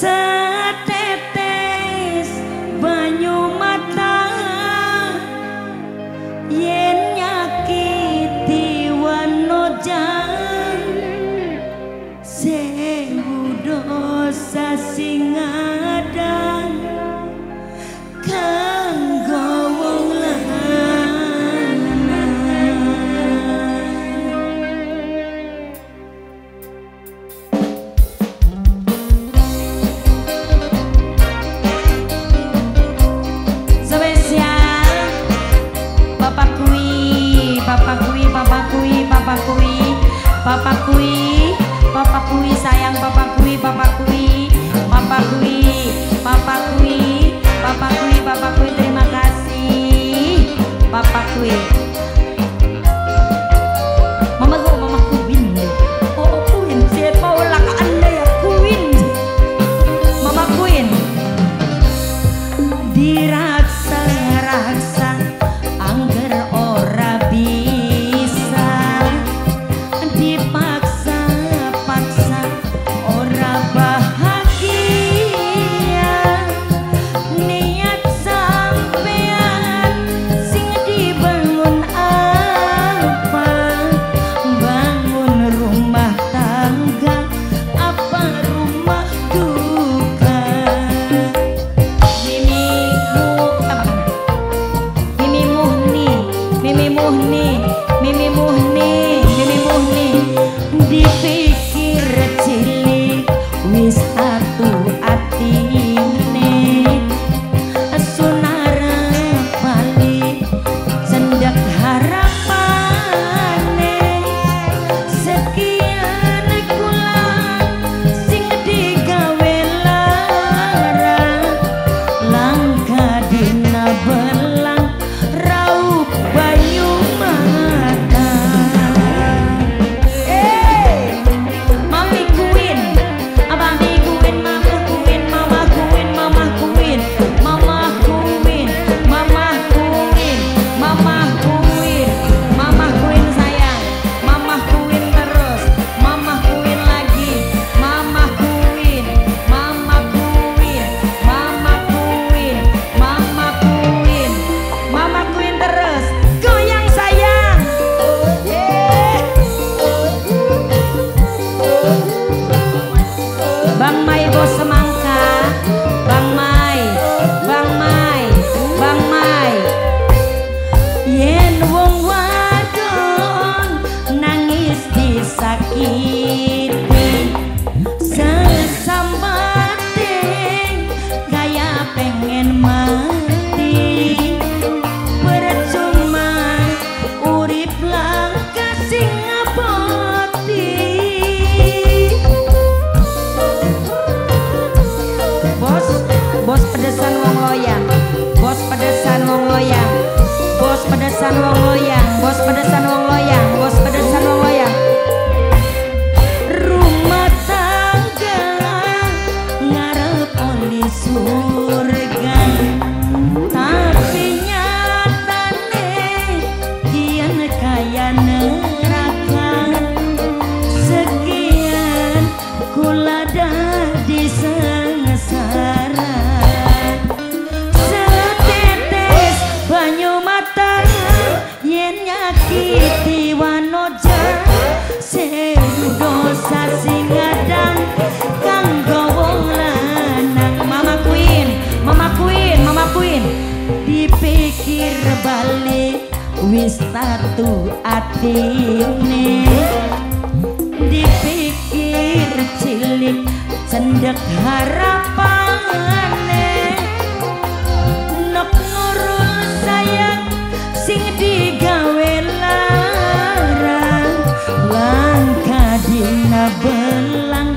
say Papa Kui Papa Kui sayang Papa Kui Papa Kui Papa Kui Papa Kui Papa Kui Papa Kui terima kasih. Papa Kui. atine dipikir cilik cendek harapane nok ngurus sayang sing digawe larang. Lan kadina belang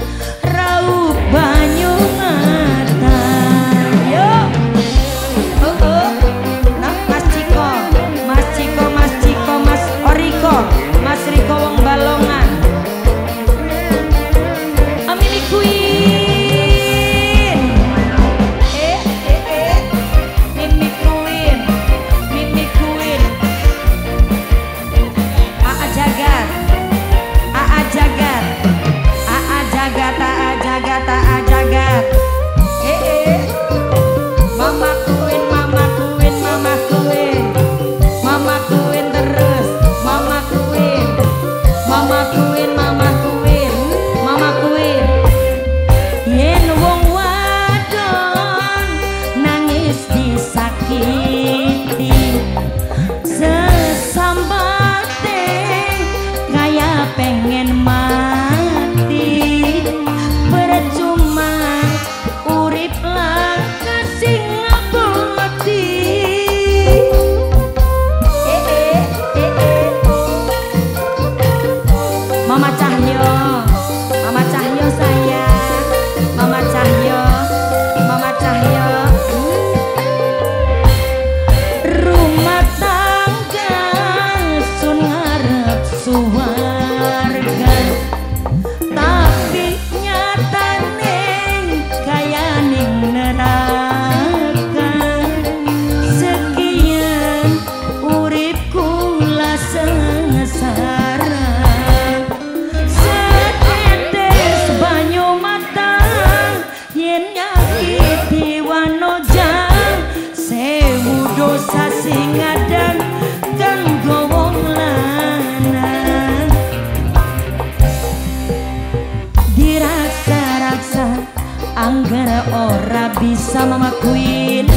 ora bisa memakuin.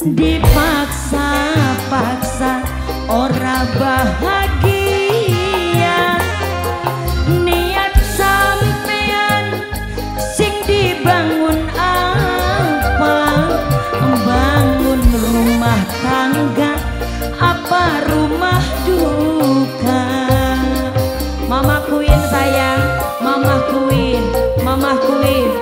Dipaksa-paksa ora bahagia mama kuin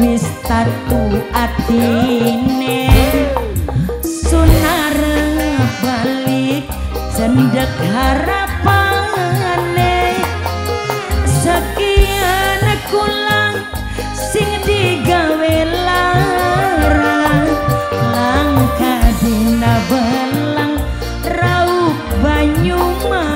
wis tatu atine. Sunar balik cendek harap nhung mà.